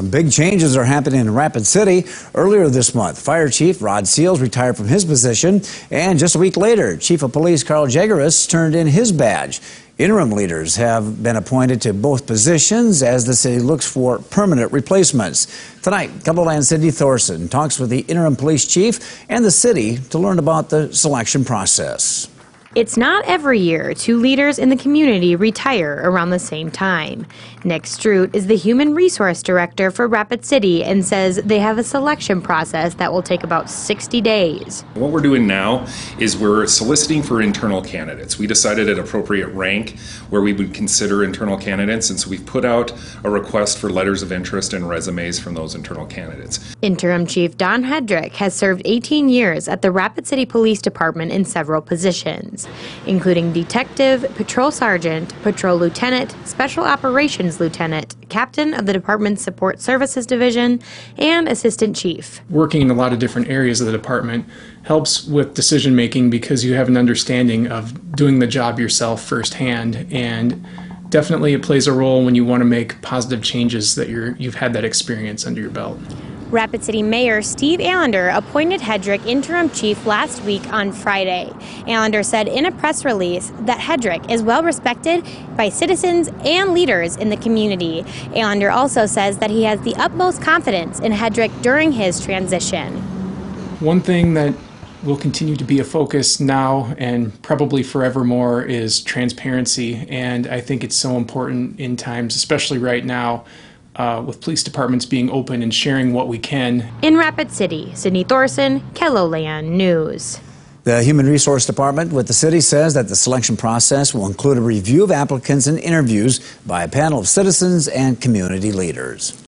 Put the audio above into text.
Some big changes are happening in Rapid City. Earlier this month, Fire Chief Rod Seals retired from his position, and just a week later, Chief of Police Karl Jegeris turned in his badge. Interim leaders have been appointed to both positions as the city looks for permanent replacements. Tonight, KELOLAND Cindy Thorson talks with the interim police chief and the city to learn about the selection process. It's not every year two leaders in the community retire around the same time. Nick Stroot is the Human Resource Director for Rapid City and says they have a selection process that will take about 60 days. What we're doing now is we're soliciting for internal candidates. We decided at appropriate rank where we would consider internal candidates, and so we've put out a request for letters of interest and resumes from those internal candidates. Interim Chief Don Hedrick has served 18 years at the Rapid City Police Department in several positions including detective, patrol sergeant, patrol lieutenant, special operations lieutenant, captain of the department's support services division, and assistant chief. Working in a lot of different areas of the department helps with decision making because you have an understanding of doing the job yourself firsthand and definitely it plays a role when you want to make positive changes that you're you've had that experience under your belt. Rapid City Mayor Steve Allender appointed Hedrick interim chief last week on Friday. Allender said in a press release that Hedrick is well respected by citizens and leaders in the community. Allender also says that he has the utmost confidence in Hedrick during his transition. One thing that will continue to be a focus now and probably forevermore is transparency. And I think it's so important in times, especially right now, uh, with police departments being open and sharing what we can. In Rapid City, Sydney Thorson, KELOLAND News. The Human Resource Department with the city says that the selection process will include a review of applicants and interviews by a panel of citizens and community leaders.